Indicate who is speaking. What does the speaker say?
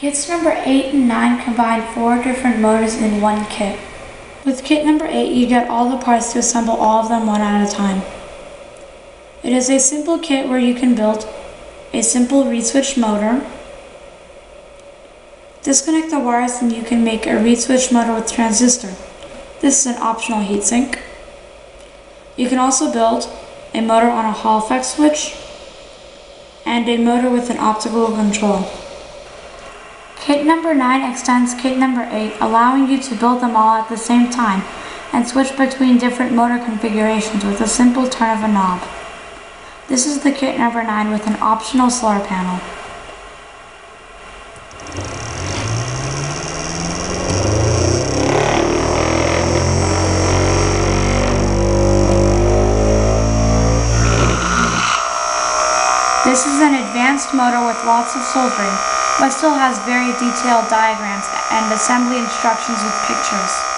Speaker 1: Kits number 8 and 9 combine four different motors in one kit. With kit number 8, you get all the parts to assemble all of them one at a time. It is a simple kit where you can build a simple reed switch motor, disconnect the wires and you can make a reed switch motor with transistor. This is an optional heatsink. You can also build a motor on a Hall effect switch and a motor with an optical control. Kit number 9 extends kit number 8, allowing you to build them all at the same time and switch between different motor configurations with a simple turn of a knob. This is the kit number 9 with an optional solar panel. This is an advanced motor with lots of soldering, but still has very detailed diagrams and assembly instructions with pictures.